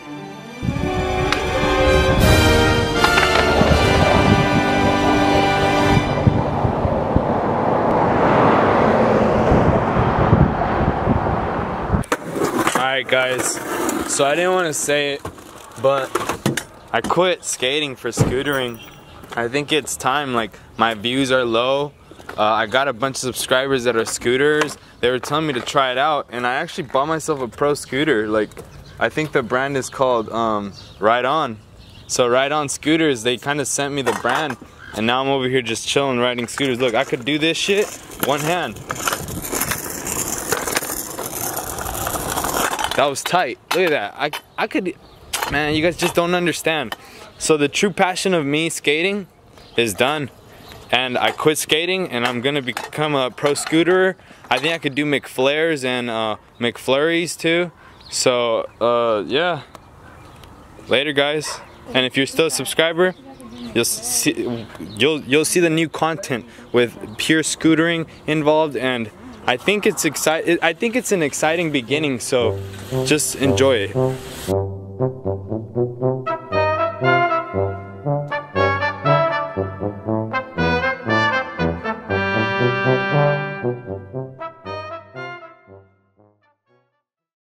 Alright guys, so I didn't want to say it, but I quit skating for scootering. I think it's time, like my views are low. Uh, I got a bunch of subscribers that are scooters. They were telling me to try it out and I actually bought myself a pro scooter. Like, I think the brand is called um, Ride On. So Ride On Scooters, they kind of sent me the brand and now I'm over here just chilling riding scooters. Look, I could do this shit one hand. That was tight. Look at that. I, I could, man, you guys just don't understand. So the true passion of me skating is done. And I quit skating and I'm gonna become a pro scooterer. I think I could do McFlares and uh, McFlurries too. So, uh, yeah. Later, guys. And if you're still a subscriber, you'll see you'll you'll see the new content with pure scootering involved and I think it's exciting I think it's an exciting beginning so just enjoy it.